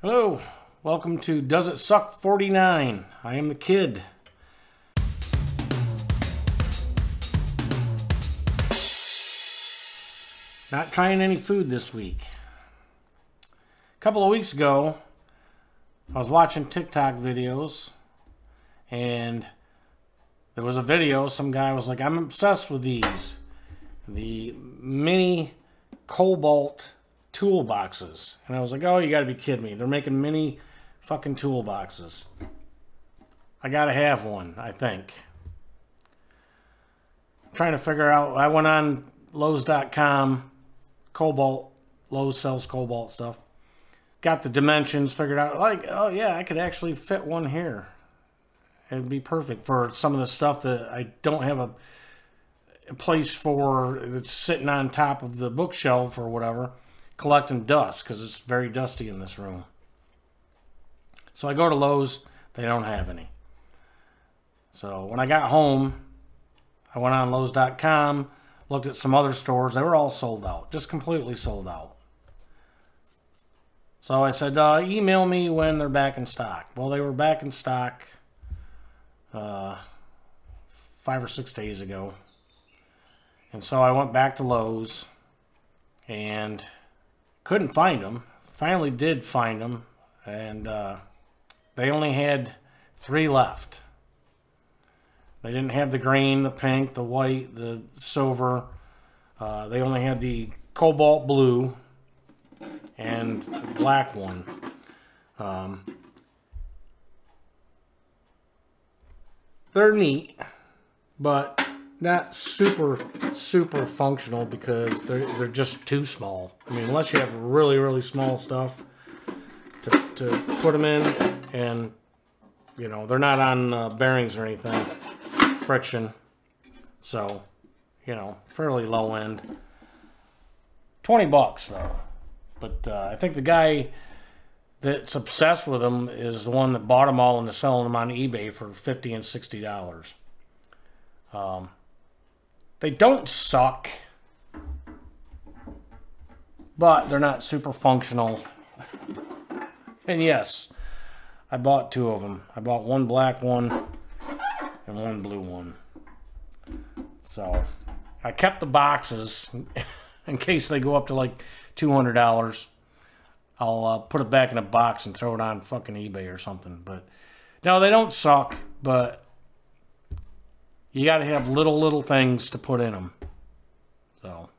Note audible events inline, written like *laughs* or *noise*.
Hello, welcome to Does It Suck 49. I am the kid. Not trying any food this week. A couple of weeks ago, I was watching TikTok videos and there was a video. Some guy was like, I'm obsessed with these. The mini Kobalt toolboxes. And I was like, oh, you gotta be kidding me. They're making mini fucking toolboxes. I gotta have one, I think. I'm trying to figure out, I went on Lowe's.com, Kobalt. Lowe's sells Kobalt stuff. Got the dimensions figured out, like, oh yeah, I could actually fit one here. It'd be perfect for some of the stuff that I don't have a place for that's sitting on top of the bookshelf or whatever collecting dust because it's very dusty in this room. So I go to Lowe's, they don't have any. So when I got home, I went on Lowe's.com, looked at some other stores. They were all sold out, just completely sold out. So I said, uh, email me when they're back in stock. Well, they were back in stock uh, five or six days ago. And so I went back to Lowe's and couldn't find them. Finally did find them, and uh, they only had three left. They didn't have the green, the pink, the white, the silver. Uh, they only had the cobalt blue and black one. Um, they're neat, but not super super functional because they're they're just too small. I mean, unless you have really really small stuff to to put them in, and you know they're not on uh, bearings or anything, friction. So, you know, fairly low end. Twenty bucks though, but uh, I think the guy that's obsessed with them is the one that bought them all and is selling them on eBay for fifty and sixty dollars. Um, they don't suck, but they're not super functional. And yes, I bought two of them. I bought one black one and one blue one. So I kept the boxes *laughs* in case they go up to like $200. I'll uh, put it back in a box and throw it on fucking eBay or something. But no, they don't suck, but you got to have little, little things to put in them. So.